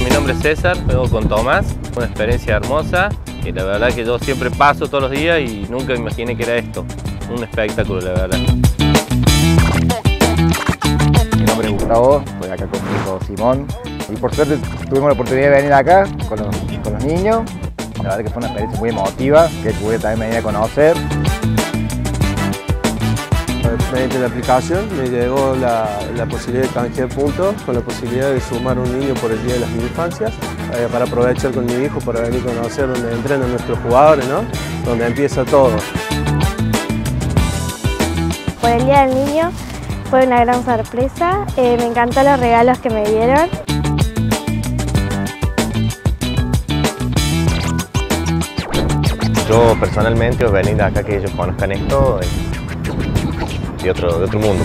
Mi nombre es César, vengo con Tomás, una experiencia hermosa y la verdad que yo siempre paso todos los días y nunca imaginé que era esto, un espectáculo la verdad. Mi nombre es Gustavo, estoy acá con mi hijo Simón y por suerte tuvimos la oportunidad de venir acá con los niños. La verdad que fue una experiencia muy emotiva que pude también venir a conocer. Mediante la aplicación me llegó la, la, posibilidad de canjear puntos con la posibilidad de sumar un niño por el Día de las Infancias eh, para aprovechar con mi hijo para venir a conocer donde entrenan nuestros jugadores, ¿no? donde empieza todo. Por el Día del Niño fue una gran sorpresa, eh, me encantó los regalos que me dieron. Yo personalmente venir acá que ellos conozcan esto de otro, otro mundo.